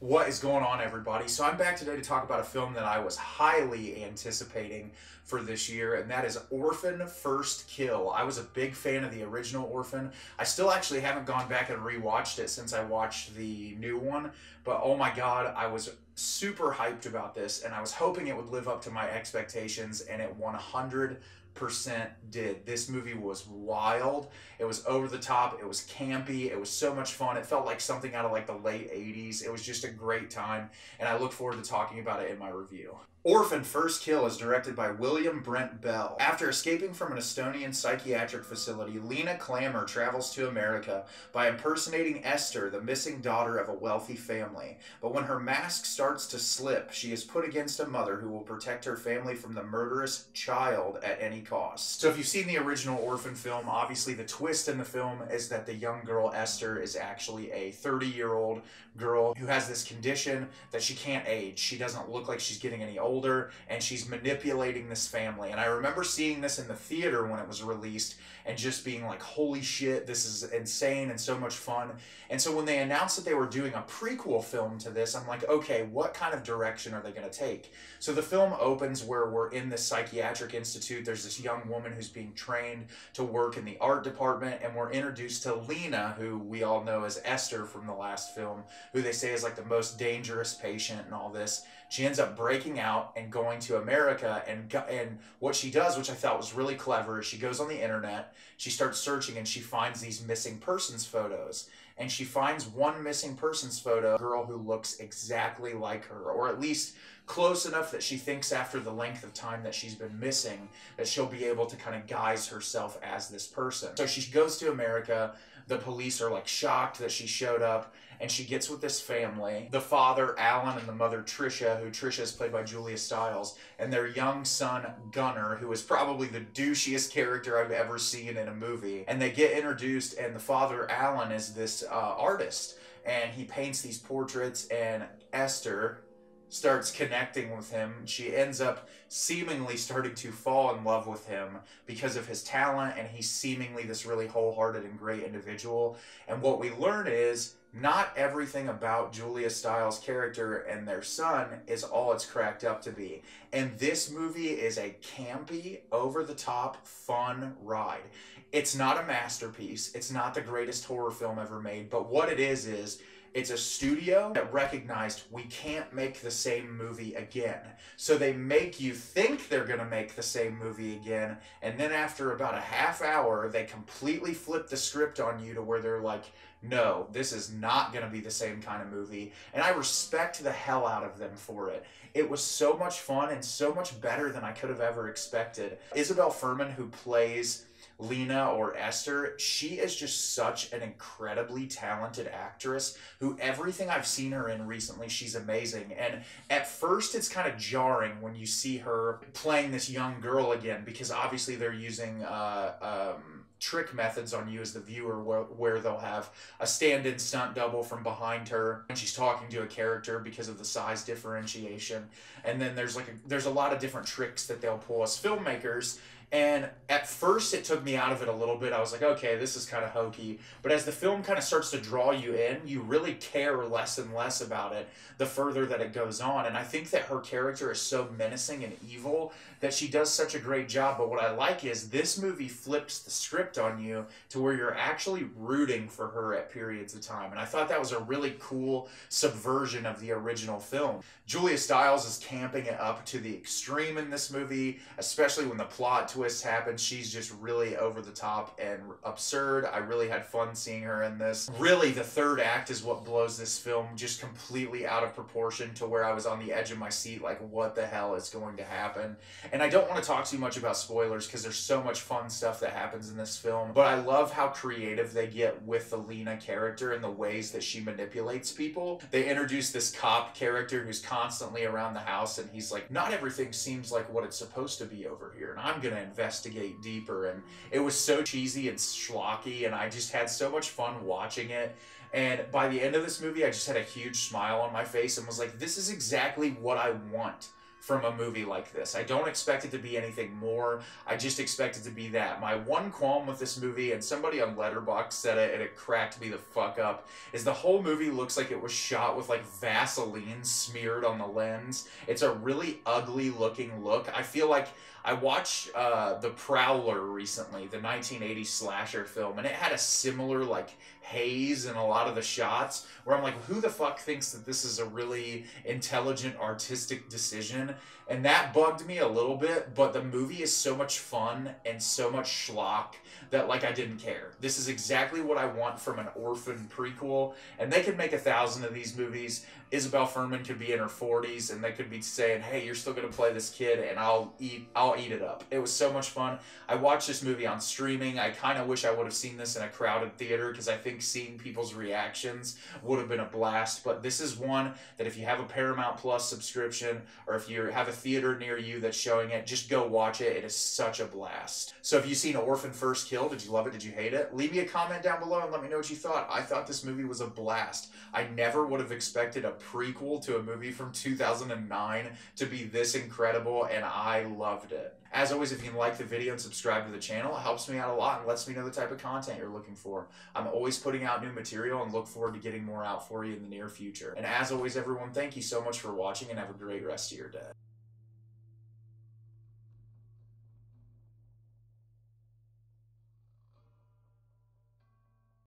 What is going on, everybody? So, I'm back today to talk about a film that I was highly anticipating for this year, and that is Orphan First Kill. I was a big fan of the original Orphan. I still actually haven't gone back and rewatched it since I watched the new one, but oh my god, I was super hyped about this, and I was hoping it would live up to my expectations, and it 100 percent did. This movie was wild. It was over the top. It was campy. It was so much fun. It felt like something out of like the late 80s. It was just a great time, and I look forward to talking about it in my review. Orphan First Kill is directed by William Brent Bell. After escaping from an Estonian psychiatric facility, Leena Klammer travels to America by impersonating Esther, the missing daughter of a wealthy family. But when her mask starts to slip, she is put against a mother who will protect her family from the murderous child at any cost. So if you've seen the original Orphan film, obviously the twist in the film is that the young girl Esther is actually a 30-year-old girl who has this condition that she can't age. She doesn't look like she's getting any older older and she's manipulating this family. And I remember seeing this in the theater when it was released and just being like, holy shit, this is insane and so much fun. And so when they announced that they were doing a prequel film to this, I'm like, okay, what kind of direction are they going to take? So the film opens where we're in this psychiatric institute. There's this young woman who's being trained to work in the art department, and we're introduced to Leena, who we all know as Esther from the last film, who they say is like the most dangerous patient and all this. She ends up breaking out and going to America, and and what she does, which I thought was really clever, is she goes on the internet, she starts searching, and she finds these missing persons photos and she finds one missing persons photo, a girl who looks exactly like her, or at least close enough that she thinks after the length of time that she's been missing that she'll be able to kind of guise herself as this person. So she goes to America. The police are like shocked that she showed up and she gets with this family the father alan and the mother trisha who trisha is played by julia stiles and their young son gunnar who is probably the douchiest character i've ever seen in a movie. And they get introduced and the father alan is this uh, artist and he paints these portraits and esther starts connecting with him. She ends up seemingly starting to fall in love with him because of his talent, and he's seemingly this really wholehearted and great individual. And what we learn is not everything about Julia Stiles' character and their son is all it's cracked up to be. And this movie is a campy, over the top, fun ride. It's not a masterpiece, it's not the greatest horror film ever made, but what it is is it's a studio that recognized we can't make the same movie again. So they make you think they're going to make the same movie again. And then after about a half hour, they completely flip the script on you to where they're like, no, this is not going to be the same kind of movie. And I respect the hell out of them for it. It was so much fun and so much better than I could have ever expected. Isabelle Fuhrman, who plays Leena or Esther, she is just such an incredibly talented actress who everything I've seen her in recently, she's amazing. And at first, it's kind of jarring when you see her playing this young girl again because obviously they're using. Uh, um, trick methods on you as the viewer where, where they'll have a stand-in stunt double from behind her and she's talking to a character because of the size differentiation and then there's like a, there's a lot of different tricks that they'll pull as filmmakers and at first, it took me out of it a little bit. I was like, okay, this is kind of hokey. But as the film kind of starts to draw you in, you really care less and less about it the further that it goes on. And I think that her character is so menacing and evil that she does such a great job. But what I like is this movie flips the script on you to where you're actually rooting for her at periods of time. And I thought that was a really cool subversion of the original film. Julia Stiles is camping it up to the extreme in this movie, especially when the plot twist happens. She's just really over the top and absurd. I really had fun seeing her in this. Really, the third act is what blows this film just completely out of proportion to where I was on the edge of my seat, like, what the hell is going to happen? And I don't want to talk too much about spoilers because there's so much fun stuff that happens in this film. But I love how creative they get with the Leena character and the ways that she manipulates people. They introduce this cop character who's constantly around the house and he's like, not everything seems like what it's supposed to be over here. And I'm going to investigate deeper. And it was so cheesy and schlocky. And I just had so much fun watching it. And by the end of this movie, I just had a huge smile on my face and was like, this is exactly what I want from a movie like this. I don't expect it to be anything more. I just expect it to be that. My one qualm with this movie, and somebody on Letterboxd said it, and it cracked me the fuck up, is the whole movie looks like it was shot with like Vaseline smeared on the lens. It's a really ugly looking look. I feel like I watched uh, The Prowler recently, the 1980 slasher film, and it had a similar like haze in a lot of the shots where I'm like, who the fuck thinks that this is a really intelligent artistic decision? And that bugged me a little bit, but the movie is so much fun and so much schlock that like I didn't care. This is exactly what I want from an orphan prequel, and they could make a thousand of these movies. Isabelle Fuhrman could be in her 40s, and they could be saying, "Hey, you're still gonna play this kid, and I'll eat, I'll eat it up." It was so much fun. I watched this movie on streaming. I kind of wish I would have seen this in a crowded theater because I think seeing people's reactions would have been a blast. But this is one that if you have a Paramount Plus subscription, or if have a theater near you that's showing it, just go watch it. It is such a blast. So, if you've seen Orphan First Kill, did you love it? Did you hate it? Leave me a comment down below and let me know what you thought. I thought this movie was a blast. I never would have expected a prequel to a movie from 2009 to be this incredible, and I loved it. As always, if you like the video and subscribe to the channel, it helps me out a lot and lets me know the type of content you're looking for. I'm always putting out new material and look forward to getting more out for you in the near future. And as always, everyone, thank you so much for watching and have a great rest of your day.